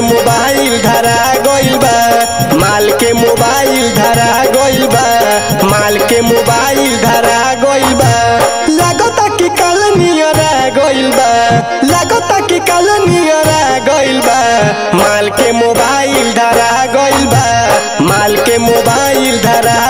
Mobile धरा गइल बा। माल के मोबाइल धरा गइल बा। माल के मोबाइल धरा गइल बा। लागता कि कल नियरा गइल बा। लागता कि कल नियरा गइल बा। माल के मोबाइल धरा गइल बा। माल के मोबाइल धरा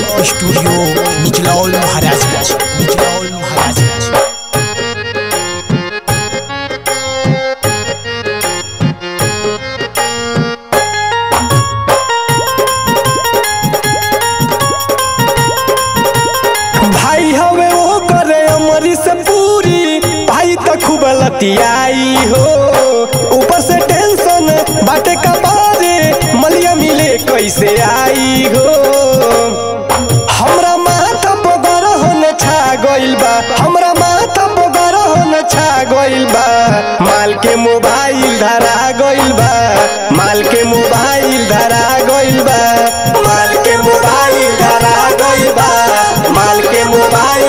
स्टूडियो, निचलौल महाराजगंज निचलौल महाराजगंज भाई हवे वो करे अमरी से पूरी, भाई तो खूब लतियाई हो। छा गइल बा। माल के मोबाइल धरा गइल बा। माल के मोबाइल धरा गइल बा। माल के मोबाइल धरा गइल बा। माल के मोबाइल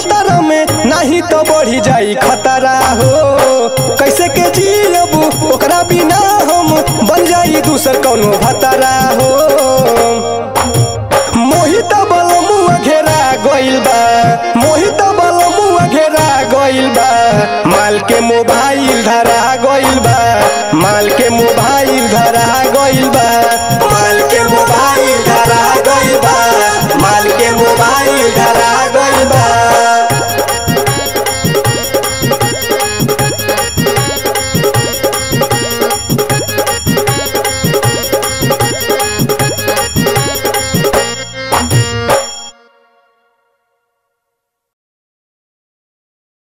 छिहत्तर में नहीं तो बढ़ी जाई खतरा हो। कैसे के जियब ओकरा बिना हम बन जाई दूसर कौनो खतरा हो।